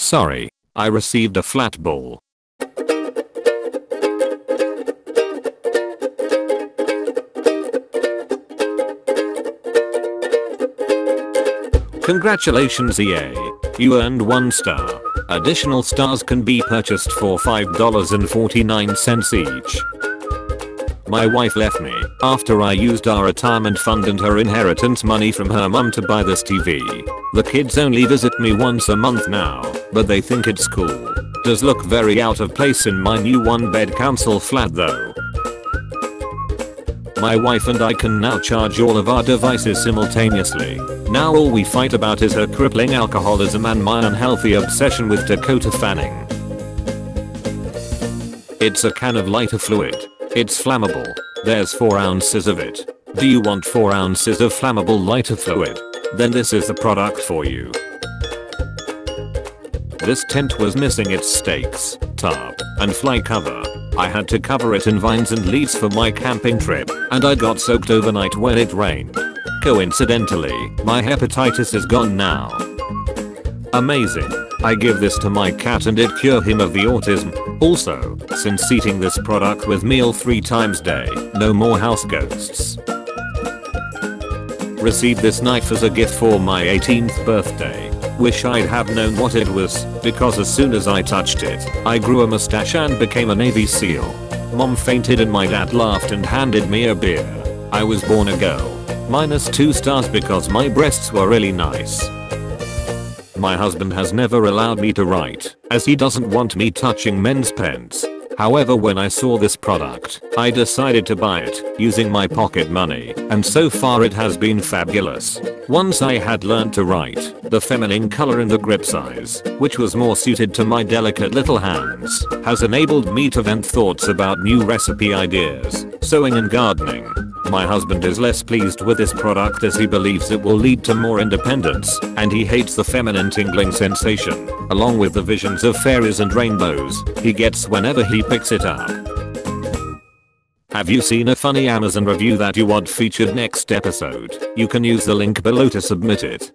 Sorry, I received a flat ball. Congratulations EA. You earned 1 star. Additional stars can be purchased for $5.49 each. My wife left me after I used our retirement fund and her inheritance money from her mum to buy this TV. The kids only visit me once a month now, but they think it's cool. Does look very out of place in my new one bed council flat though. My wife and I can now charge all of our devices simultaneously. Now all we fight about is her crippling alcoholism and my unhealthy obsession with Dakota Fanning. It's a can of lighter fluid. It's flammable. There's 4 ounces of it. Do you want 4 ounces of flammable lighter fluid? Then this is the product for you. This tent was missing its stakes, tarp, and fly cover. I had to cover it in vines and leaves for my camping trip, and I got soaked overnight when it rained. Coincidentally, my hepatitis is gone now. Amazing. I give this to my cat and it cure him of the autism. Also, since eating this product with meal 3 times day, no more house ghosts. Received this knife as a gift for my 18th birthday. Wish I'd have known what it was, because as soon as I touched it, I grew a mustache and became a Navy SEAL. Mom fainted and my dad laughed and handed me a beer. I was born a girl. Minus 2 stars because my breasts were really nice. My husband has never allowed me to write, as he doesn't want me touching men's pens. However when I saw this product, I decided to buy it, using my pocket money, and so far it has been fabulous. Once I had learned to write, the feminine color and the grip size, which was more suited to my delicate little hands, has enabled me to vent thoughts about new recipe ideas, sewing and gardening. My husband is less pleased with this product as he believes it will lead to more independence, and he hates the feminine tingling sensation, along with the visions of fairies and rainbows he gets whenever he picks it up. Have you seen a funny Amazon review that you want featured next episode? You can use the link below to submit it.